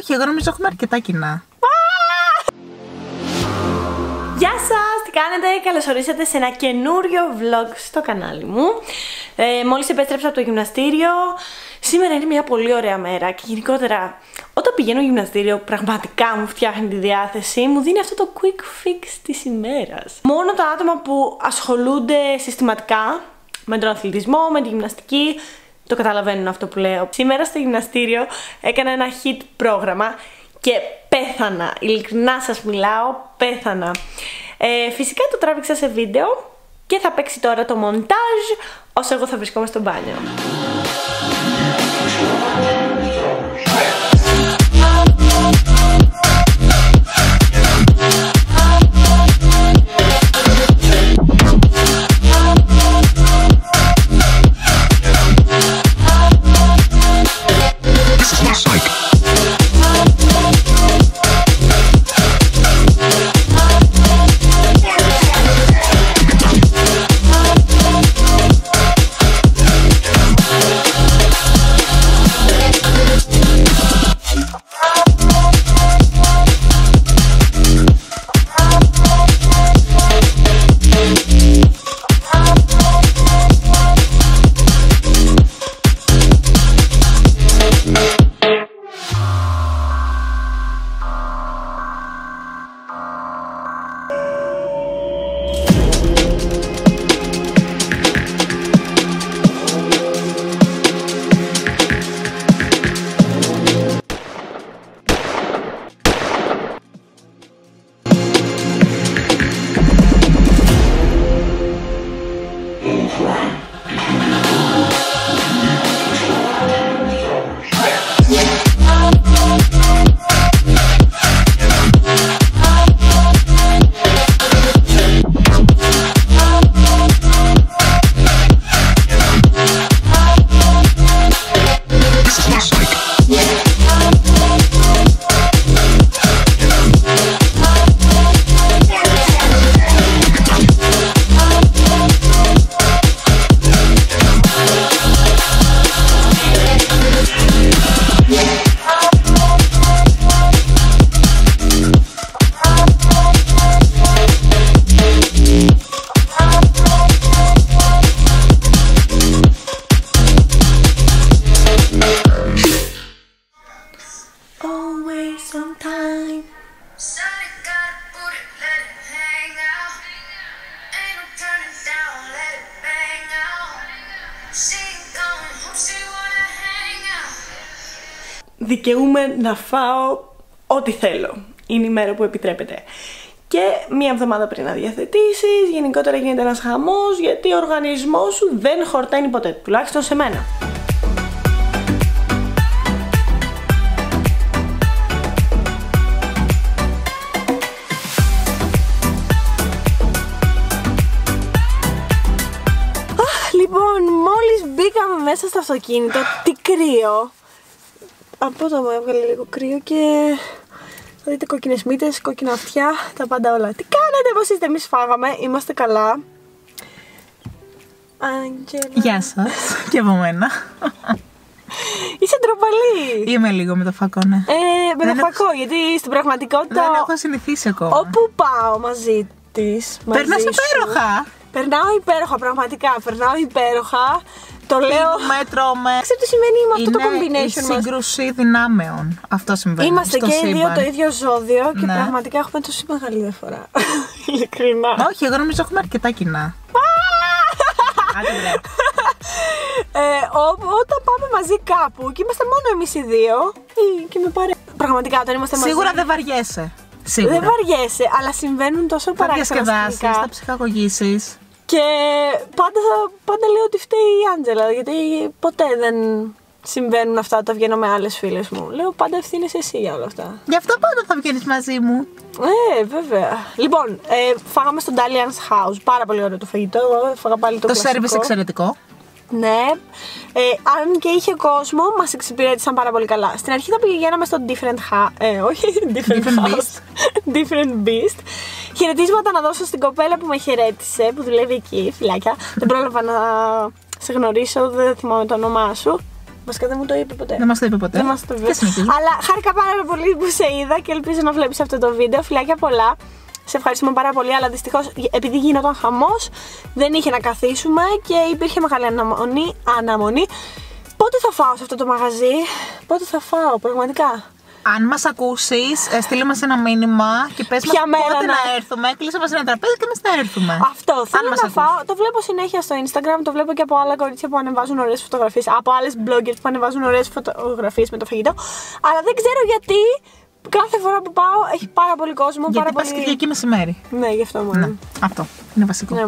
Όχι, εγώ νομίζω έχουμε αρκετά κοινά. Γεια σας, τι κάνετε, καλώς ορίσατε σε ένα καινούριο vlog στο κανάλι μου ε, Μόλις επέστρεψα από το γυμναστήριο Σήμερα είναι μια πολύ ωραία μέρα και γενικότερα όταν πηγαίνω γυμναστήριο πραγματικά μου φτιάχνει τη διάθεση Μου δίνει αυτό το quick fix της ημέρας Μόνο τα άτομα που ασχολούνται συστηματικά με τον αθλητισμό, με τη γυμναστική το καταλαβαίνουν αυτό που λέω. Σήμερα στο γυμναστήριο έκανα ένα hit πρόγραμμα και πέθανα. Ειλικρινά σας μιλάω, πέθανα. Ε, φυσικά το τράβηξα σε βίντεο και θα παίξει τώρα το μοντάζ όσο εγώ θα βρισκόμαι στο μπάνιο. Δικαιούμαι να φάω ό,τι θέλω. Είναι η μέρα που επιτρέπεται. Και μία εβδομάδα πριν να διαθετήσεις, γενικότερα γίνεται ένας χαμός γιατί ο οργανισμός σου δεν χορταίνει ποτέ, τουλάχιστον σε μένα. Λοιπόν, μόλις μπήκαμε μέσα στο αυτοκίνητο, τι κρύο, από το μου έβγαλε λίγο κρύο και θα δείτε κόκκινες μύτες, κόκκινα αυτιά, τα πάντα όλα. Τι κάνετε, πώς είστε, εμείς φάγαμε, είμαστε καλά. Άγγελα. Γεια σας και από μένα. Είσαι ντροπαλή. Είμαι λίγο με το φακό, ναι. Ε, με το φακό, γιατί στην πραγματικότητα. Δεν έχω συνηθίσει ακόμα. Όπου πάω μαζί της. Περνάς υπέροχα. Περνάω υπέροχα, πραγματικά. Περνάω υπέροχα. Το λέω. μέτρο με. Ξέρω τι σημαίνει με αυτό το combination μας; σύγκρουση δυνάμεων. Αυτό συμβαίνει. Είμαστε και οι δύο το ίδιο ζώδιο και ναι. πραγματικά έχουμε τόσο μεγάλη διαφορά. Ειλικρινά. Όχι, εγώ νομίζω έχουμε αρκετά κοινά. ε, όταν πάμε μαζί κάπου και είμαστε μόνο εμείς οι δύο και με πάρε. Πραγματικά όταν είμαστε μαζί. Σίγουρα δεν βαριέσαι. Σίγουρα. Δεν βαριέσαι, αλλά συμβαίνουν τόσο παράξενα. Θα διασκεδάσει, θα ψυχαγωγήσεις. Και πάντα, πάντα λέω ότι φταίει η Άντζελα, γιατί ποτέ δεν συμβαίνουν αυτά όταν βγαίνω με άλλες φίλες μου. Λέω πάντα ευθύνε εσύ για όλα αυτά. Γι' αυτό πάντα θα βγαίνεις μαζί μου. Ε, βέβαια. Λοιπόν, ε, φάγαμε στο Dalian's House. Πάρα πολύ ωραίο το φαγητό. Εγώ φάγα πάλι το Το σερβις εξαιρετικό. Ναι. Ε, αν και είχε κόσμο, μας εξυπηρέτησαν πάρα πολύ καλά. Στην αρχή θα πηγαίναμε στο Different House. Ε, όχι, Different, different Beast. different Beast. Χαιρετίσματα να δώσω στην κοπέλα που με χαιρέτησε, που δουλεύει εκεί, φυλάκια. δεν πρόλαβα να σε γνωρίσω, δεν θυμάμαι το όνομά σου. Βασικά δεν μου το είπε ποτέ. Δεν μας το είπε ποτέ. Δεν μας το είπε. Και συνεχίζουμε. Αλλά χάρηκα πάρα πολύ που σε είδα και ελπίζω να βλέπεις αυτό το βίντεο. Φιλάκια πολλά. Σε ευχαριστούμε πάρα πολύ, αλλά δυστυχώς επειδή γινόταν χαμός, δεν είχε να καθίσουμε και υπήρχε μεγάλη αναμονή. αναμονή. Πότε θα φάω σε αυτό το μαγαζί, πότε θα φάω, πραγματικά; Αν μας ακούσεις, στείλε μας ένα μήνυμα και πες Ποια μα μέρα πότε να... να- έρθουμε. Κλείσε μας ένα τραπέζι και εμείς θα έρθουμε. Αυτό θέλω μας να ακούς. φάω. Το βλέπω συνέχεια στο Instagram, το βλέπω και από άλλα κορίτσια που ανεβάζουν ωραίες φωτογραφίες, από άλλες bloggers που ανεβάζουν ωραίες φωτογραφίες με το φαγητό. Αλλά δεν ξέρω γιατί κάθε φορά που πάω έχει πάρα πολύ κόσμο. Γιατί πάρα πας πολύ... Κυριακή μεσημέρι. Ναι, γι' αυτό μόνο. Ναι, αυτό είναι βασικό. Ναι.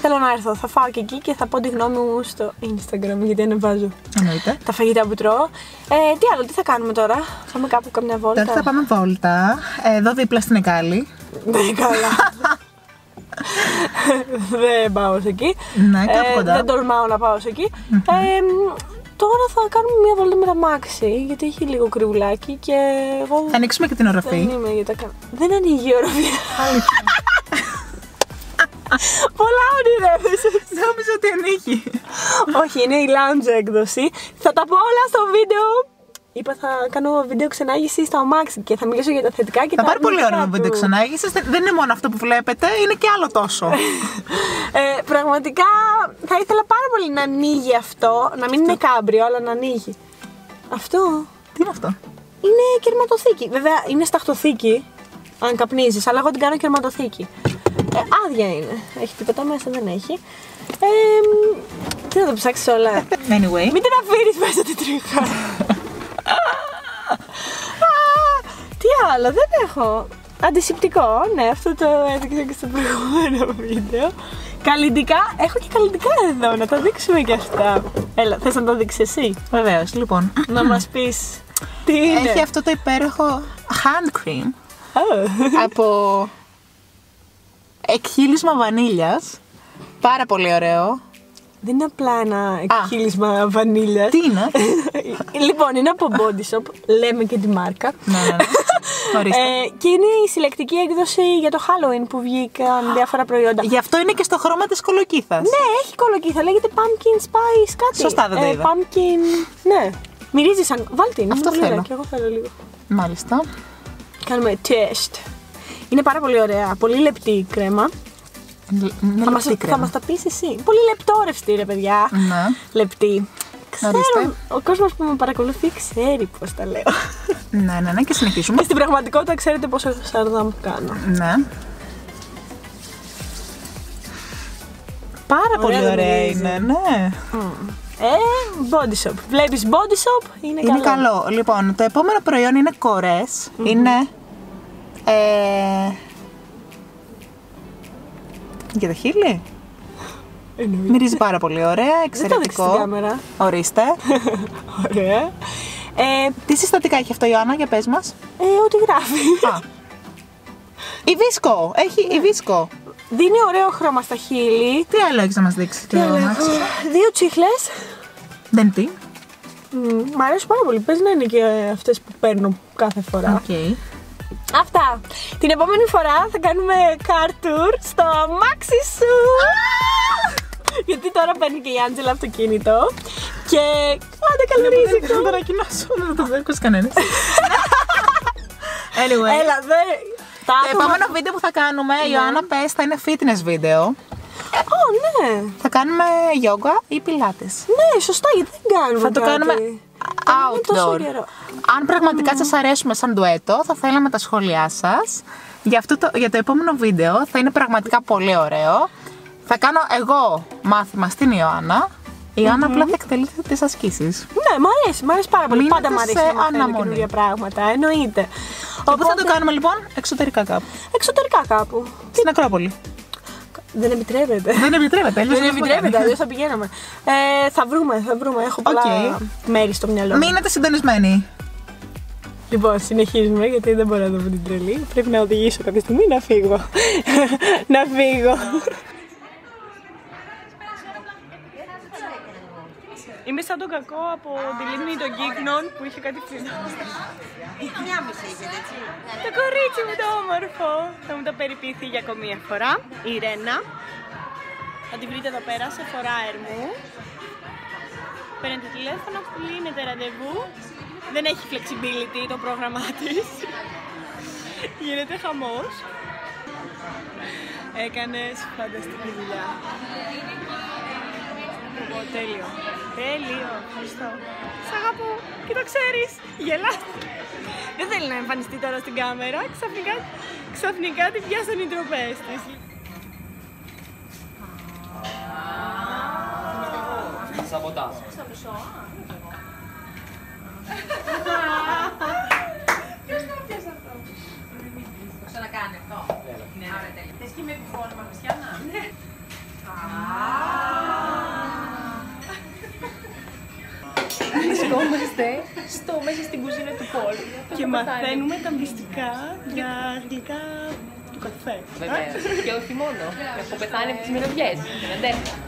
Θέλω να έρθω. Θα φάω και εκεί και θα πω τη γνώμη μου στο Instagram γιατί ανεβάζω Εννοείται. τα φαγητά που τρώω. Ε, τι άλλο, τι θα κάνουμε τώρα; Πάμε κάπου καμιά βόλτα. Τώρα θα πάμε βόλτα. Εδώ δίπλα στην Εκάλη. Ναι, καλά. δεν πάω σε εκεί. Ναι, κάπου Ε, κοντά. Δεν τολμάω να πάω σε εκεί. Ε, μ, τώρα θα κάνουμε μια βόλτα με τα μάξι, γιατί έχει λίγο κρυβουλάκι και εγώ Θα ανοίξουμε και την δεν οροφή. είμαι για τα κα- Δεν ανοίγει η οροφή. Πολλά ονειρεύεσαι. Νόμιζα ότι ανοίγει. Όχι, είναι η lounge έκδοση. Θα τα πω όλα στο βίντεο. Είπα θα κάνω βίντεο ξενάγηση στο αμάξι και θα μιλήσω για τα θετικά και Θα τα πάρει πολύ αρνητικά ωραίο βίντεο του. ξανάγηση. Δεν είναι μόνο αυτό που βλέπετε, είναι και άλλο τόσο. Ε, πραγματικά θα ήθελα πάρα πολύ να ανοίγει αυτό, να μην είναι κάμπριο, αλλά να ανοίγει. Αυτό Τι είναι αυτό; είναι κερματοθήκη. Βέβαια είναι σταχτοθήκη, αν καπνίζεις, αλλά εγώ την κάνω κερματοθήκη. Ε, άδεια είναι. Έχει τίποτα μέσα, δεν έχει. Ε, μ, τι να το ψάξει όλα. Anyway. Μην την αφήνεις μέσα την τρίχα. Α, Τι άλλο, δεν έχω. Αντισηπτικό, ναι, αυτό το έδειξα και στο προηγούμενο βίντεο. Καλλιντικά, έχω και καλλιντικά εδώ, να τα δείξουμε κι αυτά. Έλα, θες να τα δείξεις εσύ, Βεβαίως, λοιπόν. να μας πεις τι είναι; Έχει αυτό το υπέροχο hand cream Α, από εκχύλισμα βανίλιας. Πάρα πολύ ωραίο. Δεν είναι απλά ένα εκχύλισμα βανίλιας. Τι είναι; λοιπόν, είναι από Body Shop, λέμε και τη μάρκα. ναι, ναι, ναι. Ορίστε. Ε, και είναι η συλλεκτική έκδοση για το Halloween που βγήκαν διάφορα προϊόντα. Γι' αυτό είναι και στο χρώμα της κολοκύθας. Ναι, έχει κολοκύθα. Λέγεται pumpkin spice κάτι. Σωστά, δεν το Ε, είδα. pumpkin. Ναι. Μυρίζεις σαν. Βάλτε είναι. Αυτό είναι πολύ θέλω. ωραία. Και εγώ θέλω λίγο. Μάλιστα. Κάνουμε test. Είναι πάρα πολύ ωραία. Πολύ λεπτή η κρέμα. Είναι θα, μας, λεπτή θα μας τα πεις εσύ. Πολύ λεπτόρευστη ρε παιδιά. Ναι. Λεπτή. Ξέρω, Ορίστε. ο κόσμος που με παρακολουθεί ξέρει πώς τα λέω. Ναι, ναι, ναι, και συνεχίζουμε. Στην πραγματικότητα ξέρετε πόσο σαρδάμ κάνω. Ναι. Πάρα πολύ δεν ωραία μυρίζει. είναι, ναι. Ε, body shop. Βλέπεις body shop, είναι, Είναι καλό. Λοιπόν, το επόμενο προϊόν είναι κορές. Είναι. Ε, για τα χείλη. Εννοείται. Μυρίζει πάρα πολύ ωραία, Δεν το δείξεις στην εξαιρετικό. κάμερα. Ορίστε. Ωραία. Ε, Τι συστατικά έχει αυτό, Ιωάννα, για πες μας. ε, ό,τι γράφει. Α. Η βίσκο. Έχει η βίσκο. Δίνει ωραίο χρώμα στα χείλη. Τι άλλο έχεις να μας δείξει, Τι το άλλο Μάξ? έχω. Δύο τσίχλες. Δεν τι. Μ, Μ' αρέσουν πάρα πολύ. Πες να είναι και αυτές που παίρνω κάθε φορά. Οκ. Αυτά. Την επόμενη φορά θα κάνουμε car tour στο αμάξι σου. Γιατί τώρα παίρνει και η Άντζελα αυτοκίνητο. Και άντε καλό Δεν ρίσκο. θα το ανακοινώσω, δεν το δέχω κανένας. Anyway. Έλα, δε. Τα Το άτομα- επόμενο βίντεο που θα κάνουμε, Ιωάννα, πες, θα είναι fitness βίντεο. Ω, ναι. Θα κάνουμε yoga ή πιλάτες. Ναι, σωστά, γιατί δεν κάνουμε Θα το κάτι; κάνουμε Είναι τόσο outdoor. Καιρό. Αν πραγματικά σας αρέσουμε σαν ντουέτο, θα θέλαμε τα σχόλιά σας. Για, αυτό το, για το επόμενο βίντεο θα είναι πραγματικά πολύ ωραίο. Θα κάνω εγώ μάθημα στην Ιωάννα. Η Ιωάννα απλά θα εκτελεί τις ασκήσεις. Ναι, μ' αρέσει, μ' αρέσει πάρα πολύ. Μείνετε Πάντα μ' αρέσει σε να μαθαίνω αναμονή. καινούργια πράγματα, εννοείται. Και πού θα το κάνουμε λοιπόν, εξωτερικά κάπου. Εξωτερικά κάπου. Στην Ακρόπολη. Δεν επιτρέπεται. Δεν επιτρέπεται, αλλιώς Δεν θα το επιτρέπεται, κάνει. αλλιώς θα πηγαίναμε. Ε, θα βρούμε, θα βρούμε. Έχω πολλά Οκ. μέρη στο μυαλό μου. Μείνετε συντονισμένοι. Λοιπόν, συνεχίζουμε γιατί δεν μπορώ να δω την τρελή. Πρέπει να οδηγήσω κάποια στιγμή να φύγω. να φύγω. Είμαι σαν τον κακό από τη λίμνη των Κύκνων που είχε κάτι φυσικό. Το κορίτσι μου το όμορφο θα μου το περιποιηθεί για ακόμη μια φορά. Η Ρένα. Θα τη βρείτε εδώ πέρα σε φορά ερμού. παίρνετε τηλέφωνο, λύνετε ραντεβού. Δεν έχει flexibility το πρόγραμμά της. Γίνεται χαμός. Έκανες φανταστική δουλειά. Εγώ, τέλειο. Τέλειο. Ευχαριστώ. Σ' αγαπώ. Και το ξέρεις. Γελάς. Δεν θέλει να εμφανιστεί τώρα στην κάμερα. Ξαφνικά, ξαφνικά τη πιάσαν οι τροπές της. Σαμποτάζ. Το ξανακάνει αυτό. Ναι, άρα τέλεια. Θες και με επιφώνημα, Χριστιανά; Ναι. Βρισκόμαστε στο, μέσα στην κουζίνα του Πολ και μαθαίνουμε τα μυστικά για γλυκά του καφέ. Βέβαια. και όχι μόνο. Έχω πεθάνει από τις μυρωδιές. Δεν αντέχω.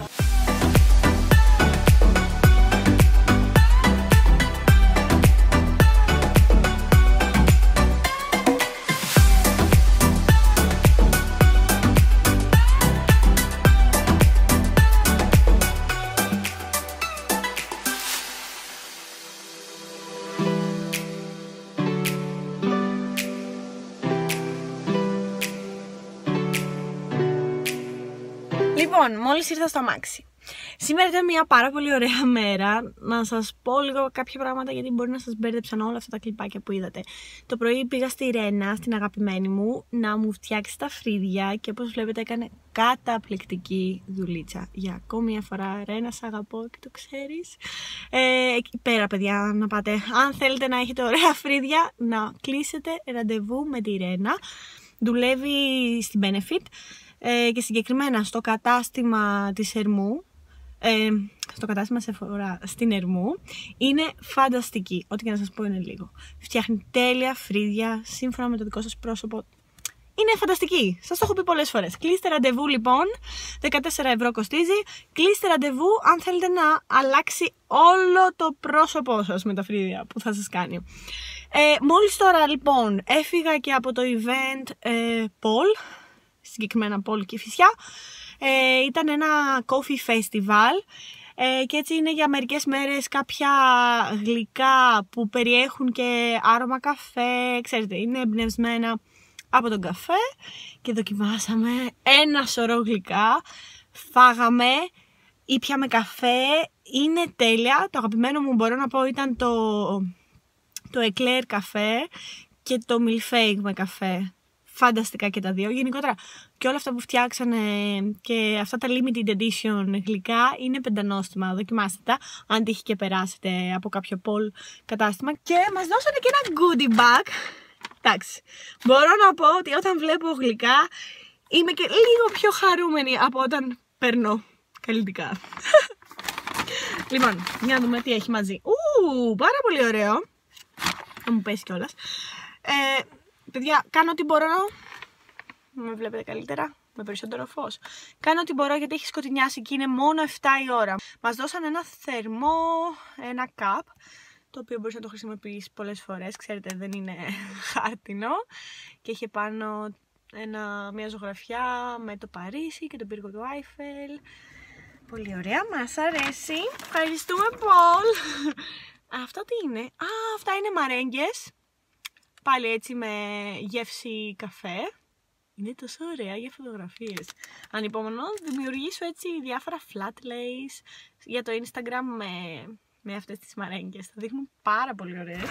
Λοιπόν, μόλις ήρθα στο αμάξι. Σήμερα ήταν μια πάρα πολύ ωραία μέρα. Να σας πω λίγο κάποια πράγματα γιατί μπορεί να σας μπέρδεψαν όλα αυτά τα κλιπάκια που είδατε. Το πρωί πήγα στη Ρένα, στην αγαπημένη μου, να μου φτιάξει τα φρύδια και όπως βλέπετε έκανε καταπληκτική δουλίτσα. Για ακόμη μια φορά, Ρένα, σ' αγαπώ και το ξέρεις. Ε, εκεί πέρα, παιδιά, να πάτε. Αν θέλετε να έχετε ωραία φρύδια, να κλείσετε ραντεβού με τη Ρένα. Δουλεύει στην Benefit ε, και συγκεκριμένα στο κατάστημα της Ερμού, ε, στο κατάστημα Σεφορά στην Ερμού, είναι φανταστική. Ό,τι και να σας πω είναι λίγο. Φτιάχνει τέλεια φρύδια, σύμφωνα με το δικό σας πρόσωπο. Είναι φανταστική. Σας το έχω πει πολλές φορές. Κλείστε ραντεβού λοιπόν. 14 ευρώ κοστίζει. Κλείστε ραντεβού αν θέλετε να αλλάξει όλο το πρόσωπό σας με τα φρύδια που θα σας κάνει. Ε, μόλις τώρα λοιπόν έφυγα και από το event ε, Paul συγκεκριμένα πόλη και φυσιά. Ε, ήταν ένα coffee festival ε, και έτσι είναι για μερικές μέρες κάποια γλυκά που περιέχουν και άρωμα καφέ, ξέρετε, είναι εμπνευσμένα από τον καφέ. Και δοκιμάσαμε ένα σωρό γλυκά, φάγαμε, ήπιαμε καφέ, είναι τέλεια, το αγαπημένο μου μπορώ να πω ήταν το, το eclair καφέ και το milkshake με καφέ φανταστικά και τα δύο. Γενικότερα και όλα αυτά που φτιάξανε και αυτά τα limited edition γλυκά είναι πεντανόστιμα. Δοκιμάστε τα αν τύχει και περάσετε από κάποιο poll κατάστημα. Και μας δώσανε και ένα goodie bag. Εντάξει, μπορώ να πω ότι όταν βλέπω γλυκά είμαι και λίγο πιο χαρούμενη από όταν παίρνω καλλιτικά. λοιπόν, για να δούμε τι έχει μαζί. Ου, πάρα πολύ ωραίο. Θα μου πέσει κιόλας. Ε, Παιδιά, κάνω ό,τι μπορώ να με βλέπετε καλύτερα, με περισσότερο φως. Κάνω ό,τι μπορώ γιατί έχει σκοτεινιάσει και είναι μόνο 7 η ώρα. Μας δώσαν ένα θερμό, ένα καπ, το οποίο μπορείς να το χρησιμοποιήσεις πολλές φορές. Ξέρετε, δεν είναι χάρτινο. Και έχει πάνω ένα, μια ζωγραφιά με το Παρίσι και τον πύργο του Άιφελ. Πολύ ωραία, μας αρέσει. Ευχαριστούμε Πολ. Αυτό τι είναι; Α, αυτά είναι μαρέγγες πάλι έτσι με γεύση καφέ. Είναι τόσο ωραία για φωτογραφίες. Ανυπομονώ να δημιουργήσω έτσι διάφορα flat lays για το Instagram με, με αυτές τις μαρέγγες. Θα δείχνουν πάρα πολύ ωραίες.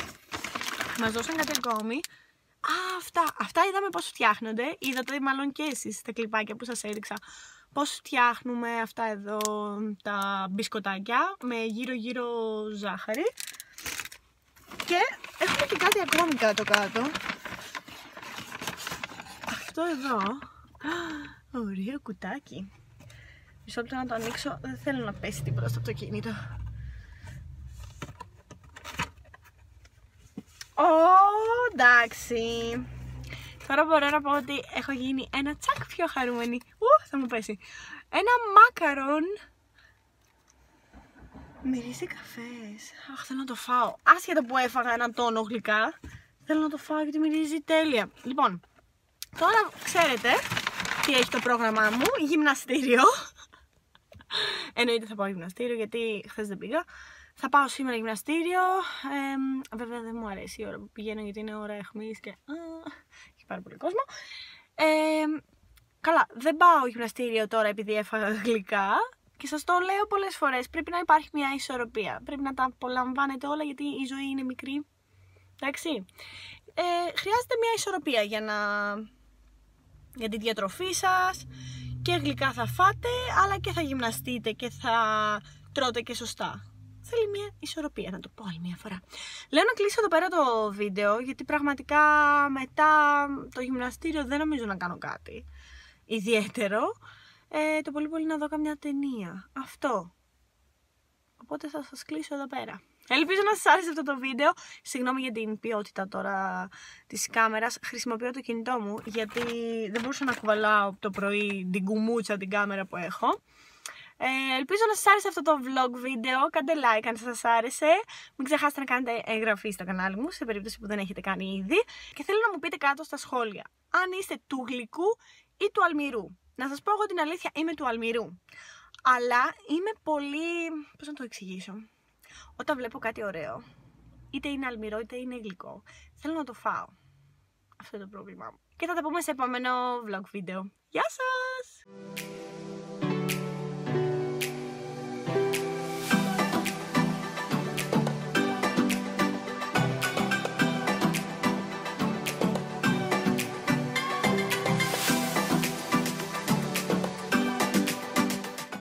Μας δώσαν κάτι ακόμη. Α, αυτά. Αυτά είδαμε πώς φτιάχνονται. Είδατε μάλλον και εσείς τα κλιπάκια που σας έδειξα. Πώς φτιάχνουμε αυτά εδώ τα μπισκοτάκια με γύρω γύρω ζάχαρη. Και έχουμε και κάτι ακόμη κάτω κάτω. Αυτό εδώ. Ωραίο κουτάκι. Μισό λεπτό να το ανοίξω. Δεν θέλω να πέσει τίποτα στο αυτοκίνητο. Ω, εντάξει. Τώρα μπορώ να πω ότι έχω γίνει ένα τσακ πιο χαρούμενη. Ου, θα μου πέσει. Ένα μάκαρον Μυρίζει καφές. Αχ, θέλω να το φάω. Άσχετα που έφαγα έναν τόνο γλυκά, θέλω να το φάω γιατί μυρίζει τέλεια. Λοιπόν, τώρα ξέρετε τι έχει το πρόγραμμά μου. Γυμναστήριο. Εννοείται θα πάω γυμναστήριο γιατί χθες δεν πήγα. Θα πάω σήμερα γυμναστήριο. Ε, βέβαια δεν μου αρέσει η ώρα που πηγαίνω γιατί είναι ώρα αιχμής και... Α, έχει πάρα πολύ κόσμο. Ε, καλά, δεν πάω γυμναστήριο τώρα επειδή έφαγα γλυκά. Και σας το λέω πολλές φορές, πρέπει να υπάρχει μια ισορροπία. Πρέπει να τα απολαμβάνετε όλα γιατί η ζωή είναι μικρή. Εντάξει. Ε, χρειάζεται μια ισορροπία για να... για τη διατροφή σας και γλυκά θα φάτε, αλλά και θα γυμναστείτε και θα τρώτε και σωστά. Θέλει μια ισορροπία, να το πω άλλη μια φορά. Λέω να κλείσω εδώ πέρα το βίντεο, γιατί πραγματικά μετά το γυμναστήριο δεν νομίζω να κάνω κάτι ιδιαίτερο. Ε, το πολύ πολύ να δω καμιά ταινία. Αυτό. Οπότε θα σας κλείσω εδώ πέρα. Ελπίζω να σας άρεσε αυτό το βίντεο. Συγγνώμη για την ποιότητα τώρα της κάμερας. Χρησιμοποιώ το κινητό μου γιατί δεν μπορούσα να κουβαλάω το πρωί την κουμούτσα την κάμερα που έχω. Ε, ελπίζω να σας άρεσε αυτό το vlog βίντεο. Κάντε like αν σας άρεσε. Μην ξεχάσετε να κάνετε εγγραφή στο κανάλι μου σε περίπτωση που δεν έχετε κάνει ήδη. Και θέλω να μου πείτε κάτω στα σχόλια αν είστε του γλυκού ή του αλμυρού. Να σας πω εγώ την αλήθεια, είμαι του αλμυρού. Αλλά είμαι πολύ... πώς να το εξηγήσω. Όταν βλέπω κάτι ωραίο, είτε είναι αλμυρό είτε είναι γλυκό, θέλω να το φάω. Αυτό είναι το πρόβλημά μου. Και θα τα πούμε σε επόμενο vlog βίντεο. Γεια σας!